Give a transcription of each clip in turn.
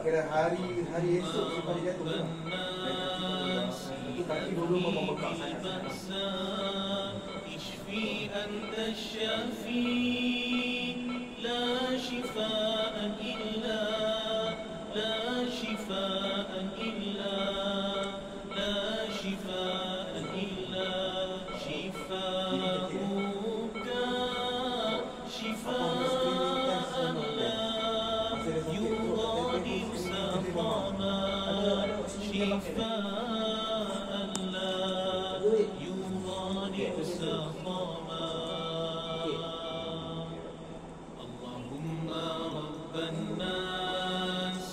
kira hari hari esok sebab dia lah. Itu kaki dulu memang bekak sangat. لا شفاء إلا لا شفاء سقما اللهم رب الناس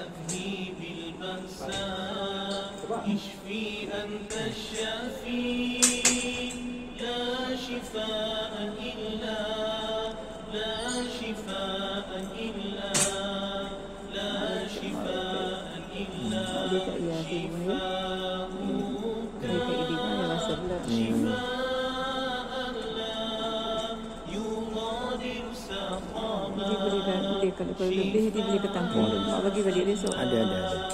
أذهب بالبأساء اشفي أنت الشافي لا شفاء إلا kalau kalau lebih dia boleh ketampung hmm. Mak bagi balik besok Ada ada ada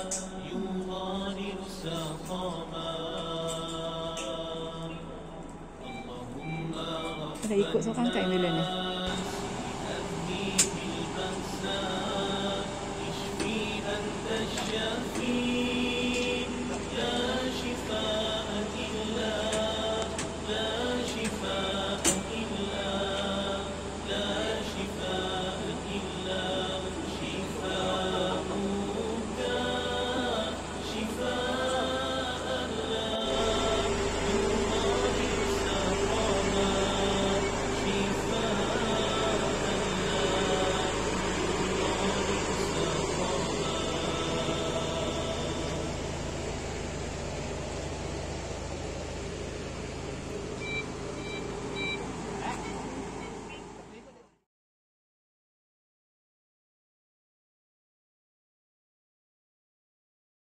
Ada ikut seorang kat yang dulu ni